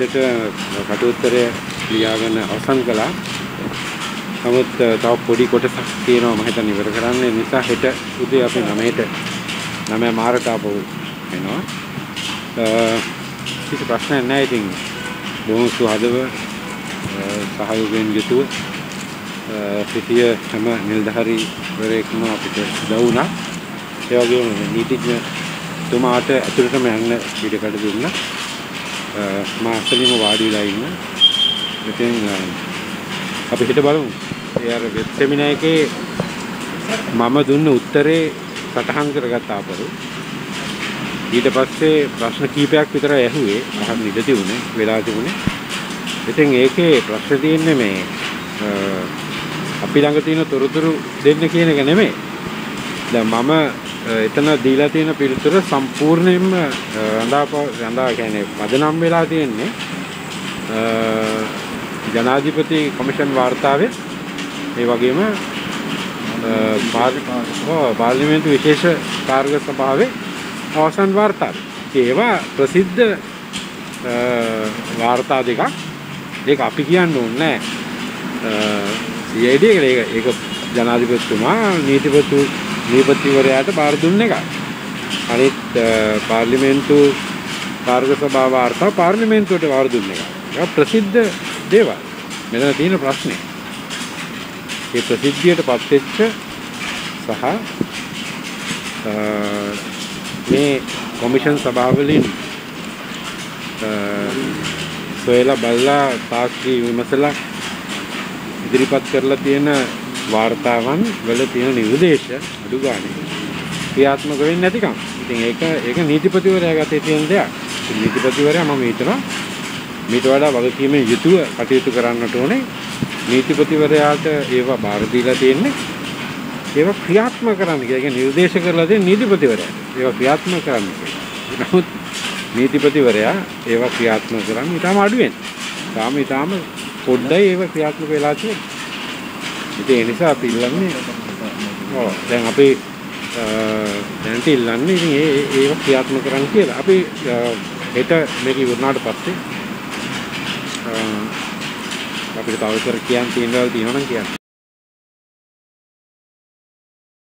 ඇත්තට කටුත්තරය ලියාගෙන අවසන් කළා. නමුත් තව පොඩි කොටසක් තියෙනවා මම හිතන්නේ ඉවර කරන්න නිසා හෙට උදේ අපි 9ට 9 මාරට ආපහු එනවා. කිසි ප්‍රශ්නයක් නැහැ ඉතින් බොහොම සුහදව සහයෝගයෙන් යුතුව සිටිය හැම නිලධාරීවරයෙක්ම අපිට දවුණා. ඒ වගේම නීතිඥ තුමාට ඇතුළටම යන්න පිටකට දුන්නා. මා අස්සලින්ම වාඩි වෙලා ඉන්න. ඉතින් අපි හිට බලමු. ඒ අර වෙබ් සෙමිනාර් එකේ මම දුන්න උත්තරේ සටහන් කරගත්ත අපරු. ඊට පස්සේ ප්‍රශ්න කීපයක් විතර ඇහුවේ. අහන්න ඉඩ තිබුණේ, වෙලා තිබුණේ. ඉතින් ඒකේ ප්‍රශ්න තියෙන්නේ මේ අපි ළඟ තියෙන තොරතුරු දෙන්න කියන එක නෙමෙයි. දැන් මම එතන දීලා තියෙන පිළිතුර සම්පූර්ණයෙන්ම රඳා රඳා කියන්නේ වදනම් වෙලා තියෙන්නේ ජනාධිපති කොමිෂන් වාර්තාවේ ඒ වගේම පාර්ලිමේන්තු විශේෂ කාර්ය සභාවේ අවසන් වාර්තාවේ. ඒවා ප්‍රසිද්ධ වාර්තා දෙකක්. ඒක අපි කියන්න ඕනේ නැහැ. CID එක ඒක ඒක ජනාධිපතිතුමා නීතිපති නීතිපතිවරයාට බාර දුන්න එක. අනිත් පාර්ලිමේන්තු කාර්ය සභාව වාර්තා පාර්ලිමේන්තුවට බාර දුන්න එක. ඒක ප්‍රසිද්ධ දේවල්. මෙතන තියෙන ප්‍රශ්නේ. ඒ ප්‍රසිද්ධියට පත්වෙච්ච සහ මේ කොමිෂන් සභාවලින් සොයලා බලලා සාක්ෂි විමසලා ඉදිරිපත් කරලා තියෙන වාර්තාවන් වල තියෙන නිර්දේශ අඩු ගානේ ක්‍රියාත්මක වෙන්නේ නැතිකම. ඉතින් ඒක ඒක නීතිපතිවරයා ගතේ තියෙන දෙයක්. නීතිපතිවරයා මම හිතනවා මීට වඩා වගකීමෙන් යුතුව කටයුතු කරන්නට ඕනේ. නීතිපතිවරයාට ඒවා බාර දීලා තියෙන්නේ ඒවා ක්‍රියාත්මක කරන්න කියලා. කියන්නේ නිර්දේශ කරලා දෙන නීතිපතිවරයාට. ඒවා ක්‍රියාත්මක කරන්න කියලා. නමුත් නීතිපතිවරයා ඒවා ක්‍රියාත්මක කරන්නේ ඊටම අඩුවෙන්. තාම ඊටම පොඩ්ඩයි ඒවා ක්‍රියාත්මක වෙලා තියෙන්නේ. ඉතින් ඒ නිසා අපි ඉල්ලන්නේ ඔව් දැන් අපි දැන් ඉල්ලන්නේ ඉතින් ඒ ඒවා ක්‍රියාත්මක කරන්න කියලා. අපි හෙට මේක ඉවරනාට පස්සේ අපිට තව කර කියන්න තියෙන දේවල් තියෙනවා නම් කියන්න.